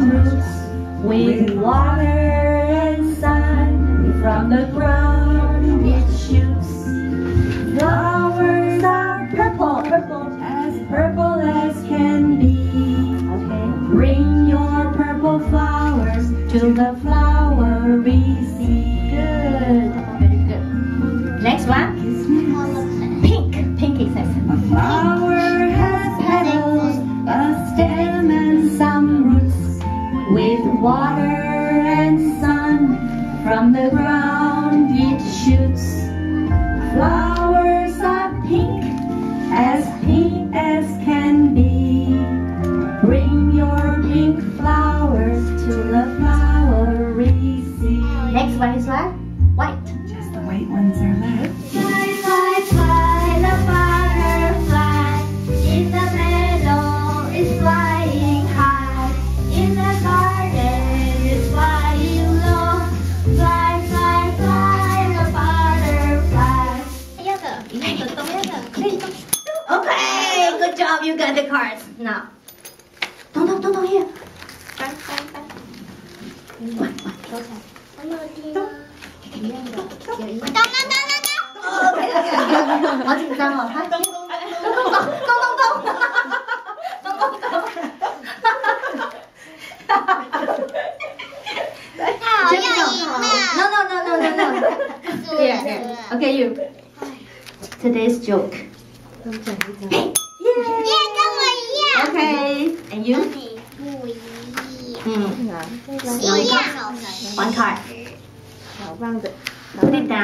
roots with water and sun from the ground it shoots. Flowers are purple, purple, as purple as can be. Okay. Bring your purple flowers to the flowery sea. Good. Very good. Next one. Pink. Pink next. A flower has petals, a stem and some roots with water and sun from the ground it shoots. Flowers are pink, as pink as can be. Bring your pink flowers to the flowery sea. Next one is what? White. Just the white ones are left. help you get the cards No. Don't, don't, don't, don't here. Bye, bye, bye. What, what? Okay, you. Today's joke. Hey. You? 不一样。嗯一样。One card. 好棒的。Put it down.